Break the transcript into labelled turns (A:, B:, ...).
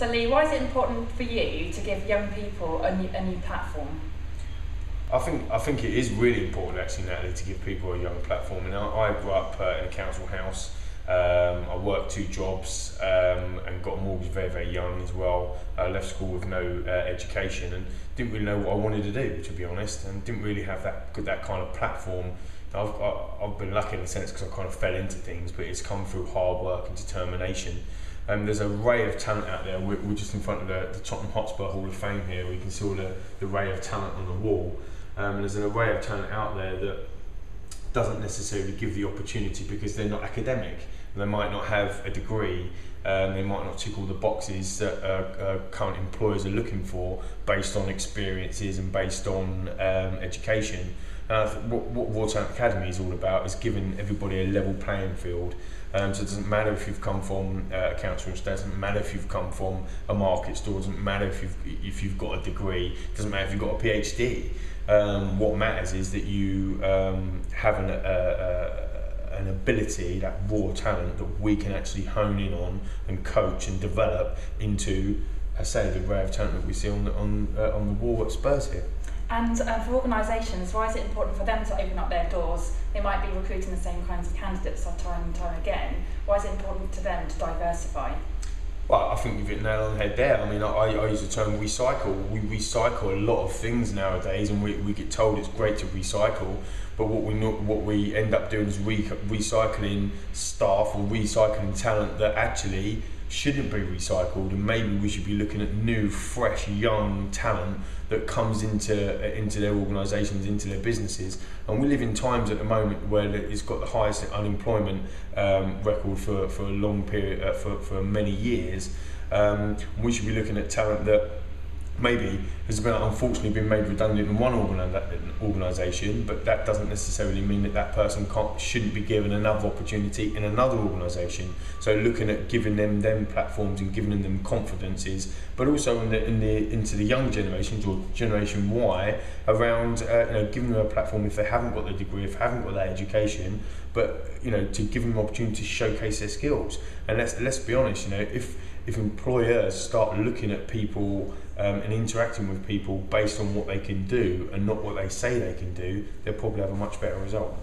A: So Lee, why is it important for you to give young people a new, a new platform?
B: I think I think it is really important actually, Natalie, to give people a young platform. And I, I grew up uh, in a council house. Um, I worked two jobs um, and got a mortgage very, very young as well. I left school with no uh, education and didn't really know what I wanted to do, to be honest, and didn't really have that that kind of platform. I've, I've been lucky in a sense because I kind of fell into things, but it's come through hard work and determination. Um, there's a ray of talent out there. We're, we're just in front of the, the Tottenham Hotspur Hall of Fame here. We can see all the, the array of talent on the wall. Um, there's an array of talent out there that doesn't necessarily give the opportunity because they're not academic. They might not have a degree. Um, they might not tick all the boxes that uh, uh, current employers are looking for based on experiences and based on um, education. And what, what Raw Talent Academy is all about is giving everybody a level playing field. Um, so it doesn't matter if you've come from uh, a council it doesn't matter if you've come from a market store, it doesn't matter if you've, if you've got a degree, doesn't matter if you've got a PhD. Um, what matters is that you um, have an, an ability, that raw talent that we can actually hone in on and coach and develop into, I say, the of talent that we see on the, on, uh, on the wall at Spurs here.
A: And uh, for organisations, why is it important for them to open up their doors? They might be recruiting the same kinds of candidates time and time again. Why is it important to them to diversify?
B: Well, I think you've hit nail on the head there. I mean, I, I use the term recycle. We recycle a lot of things nowadays, and we, we get told it's great to recycle. But what we what we end up doing is re- recycling staff or recycling talent that actually shouldn't be recycled, and maybe we should be looking at new, fresh, young talent that comes into into their organisations, into their businesses. And we live in times at the moment where it's got the highest unemployment um, record for, for a long period, uh, for, for many years. Um, we should be looking at talent that maybe has been unfortunately been made redundant in one organisation, but that doesn't necessarily mean that that person shouldn't be given another opportunity in another organisation. So looking at giving them them platforms and giving them confidences, but also in the, in the into the young generations or Generation Y around uh, you know giving them a platform if they haven't got the degree, if they haven't got that education, but you know to give them opportunity to showcase their skills. And let's let's be honest, you know if if employers start looking at people um, and interacting with people based on what they can do and not what they say they can do, they'll probably have a much better result.